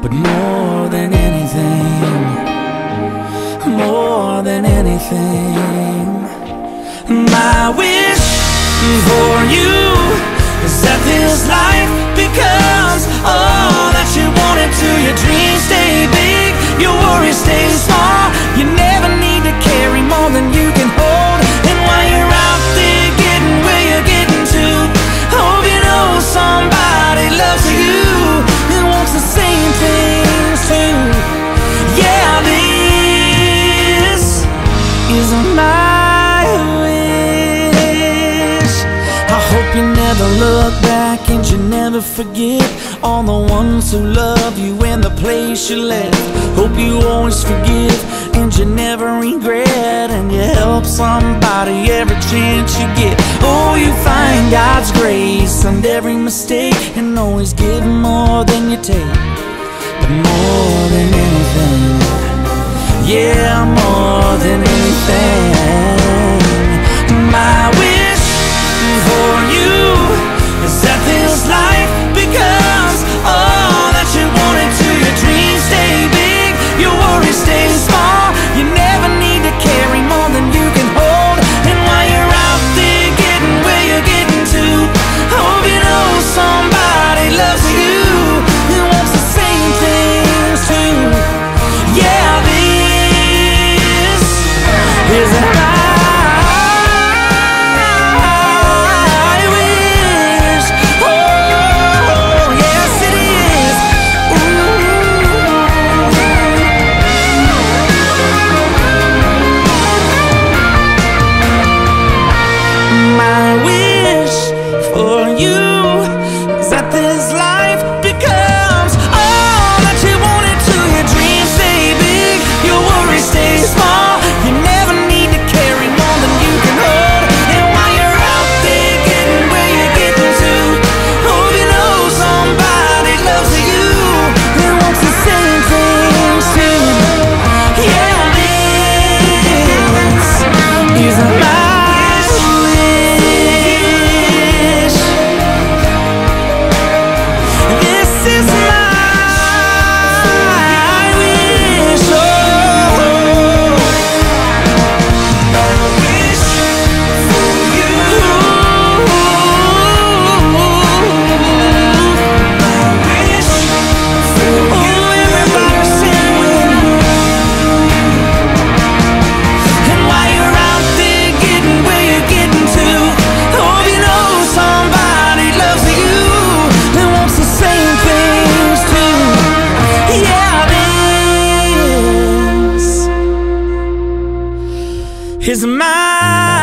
But more than anything More than anything never look back and you never forget All the ones who love you and the place you left. Hope you always forgive and you never regret. And you help somebody every chance you get. Oh, you find God's grace and every mistake And always give more than you take. But more than anything yeah, more than anything. My His mind